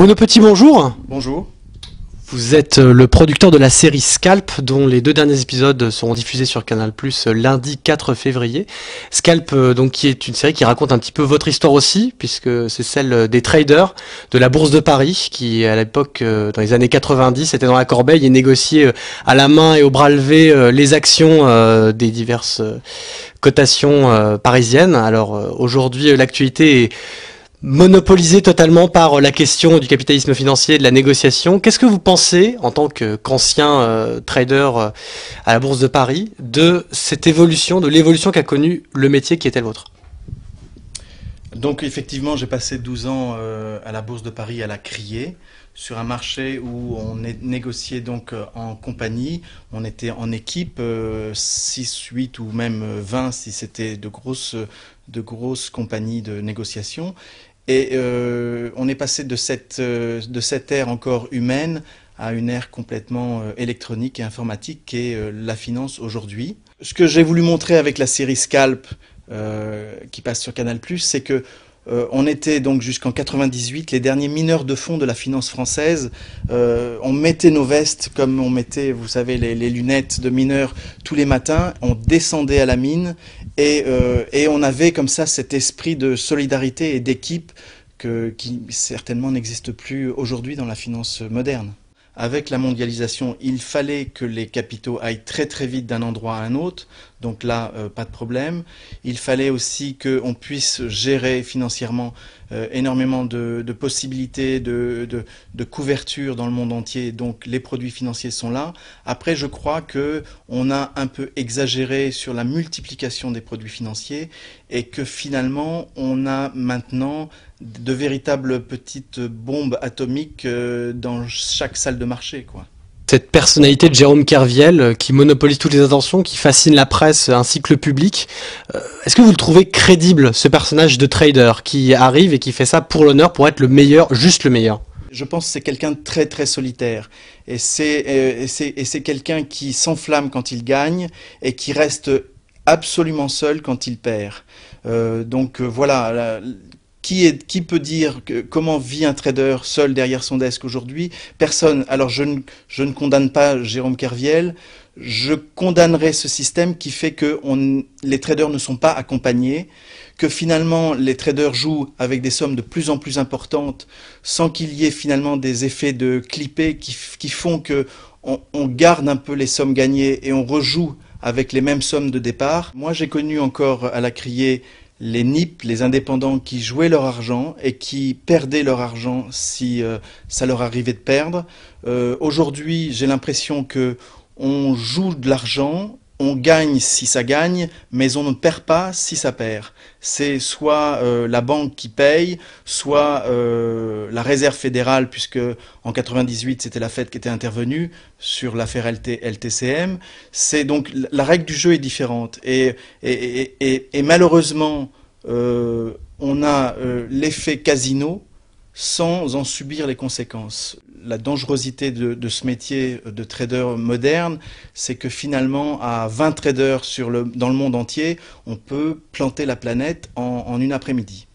Bruno Petit, bonjour. Bonjour. Vous êtes euh, le producteur de la série Scalp, dont les deux derniers épisodes seront diffusés sur Canal Plus euh, lundi 4 février. Scalp, euh, donc, qui est une série qui raconte un petit peu votre histoire aussi, puisque c'est celle des traders de la Bourse de Paris, qui à l'époque, dans les années 90, étaient dans la corbeille et négociaient à la main et au bras levé les actions des diverses cotations parisiennes. Alors aujourd'hui, l'actualité est monopolisé totalement par la question du capitalisme financier, de la négociation. Qu'est-ce que vous pensez, en tant qu'ancien euh, trader euh, à la Bourse de Paris, de cette évolution, de l'évolution qu'a connue le métier qui était le vôtre? Donc effectivement, j'ai passé 12 ans euh, à la Bourse de Paris à la crier sur un marché où on négociait donc en compagnie, on était en équipe, 6, 8 ou même 20 si c'était de grosses, de grosses compagnies de négociation. Et euh, on est passé de cette, euh, de cette ère encore humaine à une ère complètement euh, électronique et informatique qui est la finance aujourd'hui. Ce que j'ai voulu montrer avec la série Scalp qui passe sur Canal+, c'est que on était donc jusqu'en 98 les derniers mineurs de fonds de la finance française. on mettait nos vestes comme on mettait, vous savez, les, lunettes de mineurs tous les matins. On descendait à la mine euh, et, on avait comme ça cet esprit de solidarité et d'équipe qui certainement n'existe plus aujourd'hui dans la finance moderne avec la mondialisation, il fallait que les capitaux aillent très très vite d'un endroit à un autre, donc là, euh, pas de problème. Il fallait aussi qu'on puisse gérer financièrement euh, énormément de, possibilités de, de, couverture dans le monde entier, donc les produits financiers sont là. Après, je crois que on a un peu exagéré sur la multiplication des produits financiers et que finalement, on a maintenant de véritables petites bombes atomiques euh, dans chaque salle de marché, quoi. Cette personnalité de Jérôme Kerviel euh, qui monopolise toutes les attentions, qui fascine la presse ainsi que le public, euh, est-ce que vous le trouvez crédible, ce personnage de trader qui arrive et qui fait ça pour l'honneur, pour être le meilleur, juste le meilleur? Je pense que c'est quelqu'un de très très solitaire. Et c'est quelqu'un qui s'enflamme quand il gagne et qui reste absolument seul quand il perd. donc voilà, qui, peut dire comment vit un trader seul derrière son desk aujourd'hui? Personne. Alors je ne, je ne condamne pas Jérôme Kerviel, je condamnerai ce système qui fait que les traders ne sont pas accompagnés, que finalement les traders jouent avec des sommes de plus en plus importantes sans qu'il y ait finalement des effets de clipper qui, font que on, on garde un peu les sommes gagnées et on rejoue avec les mêmes sommes de départ. Moi j'ai connu encore à la criée les NIP, les indépendants qui jouaient leur argent et qui perdaient leur argent si euh, ça leur arrivait de perdre. Euh, aujourd'hui, j'ai l'impression que on joue de l'argent, on gagne si ça gagne, mais on ne perd pas si ça perd. C'est soit euh, la banque qui paye, soit la réserve fédérale, puisque en 98 c'était la Fed qui était intervenue sur l'affaire LTCM. C'est donc la règle du jeu est différente et, malheureusement euh, on a euh, l'effet casino sans en subir les conséquences. La dangerosité de, ce métier de trader moderne, c'est que finalement, à 20 traders dans le monde entier, on peut planter la planète en une après-midi.